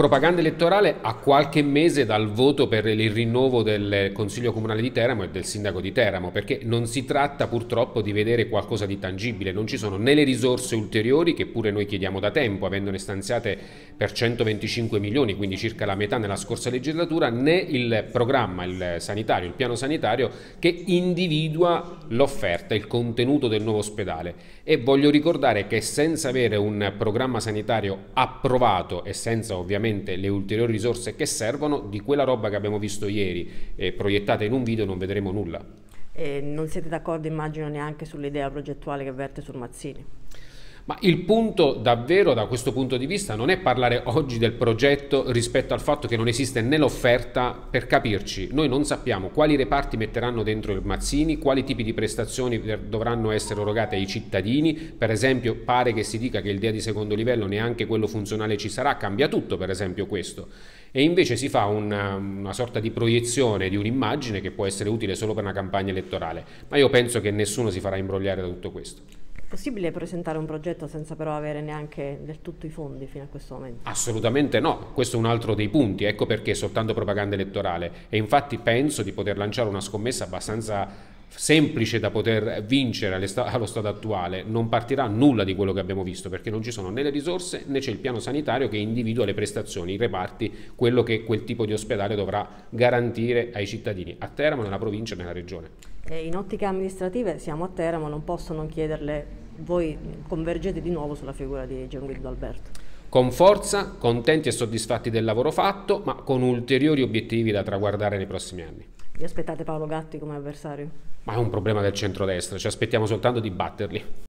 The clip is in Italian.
propaganda elettorale a qualche mese dal voto per il rinnovo del Consiglio Comunale di Teramo e del Sindaco di Teramo, perché non si tratta purtroppo di vedere qualcosa di tangibile, non ci sono né le risorse ulteriori che pure noi chiediamo da tempo, avendone stanziate per 125 milioni, quindi circa la metà nella scorsa legislatura, né il programma, il sanitario, il piano sanitario che individua l'offerta, il contenuto del nuovo ospedale. E voglio ricordare che senza avere un programma sanitario approvato e senza ovviamente ovviamente le ulteriori risorse che servono, di quella roba che abbiamo visto ieri eh, proiettata in un video non vedremo nulla. E non siete d'accordo immagino neanche sull'idea progettuale che verte sul Mazzini? Ma il punto davvero da questo punto di vista non è parlare oggi del progetto rispetto al fatto che non esiste né l'offerta per capirci. Noi non sappiamo quali reparti metteranno dentro il Mazzini, quali tipi di prestazioni dovranno essere erogate ai cittadini. Per esempio pare che si dica che il DIA di secondo livello neanche quello funzionale ci sarà, cambia tutto per esempio questo. E invece si fa una, una sorta di proiezione di un'immagine che può essere utile solo per una campagna elettorale. Ma io penso che nessuno si farà imbrogliare da tutto questo possibile presentare un progetto senza però avere neanche del tutto i fondi fino a questo momento? Assolutamente no, questo è un altro dei punti, ecco perché soltanto propaganda elettorale e infatti penso di poter lanciare una scommessa abbastanza semplice da poter vincere allo stato attuale, non partirà nulla di quello che abbiamo visto perché non ci sono né le risorse né c'è il piano sanitario che individua le prestazioni, i reparti, quello che quel tipo di ospedale dovrà garantire ai cittadini a Teramo, nella provincia e nella regione. E in ottica amministrative siamo a Teramo, non posso non chiederle, voi convergete di nuovo sulla figura di Gianguido Alberto. Con forza, contenti e soddisfatti del lavoro fatto, ma con ulteriori obiettivi da traguardare nei prossimi anni. Vi aspettate Paolo Gatti come avversario? Ma è un problema del centrodestra, ci aspettiamo soltanto di batterli.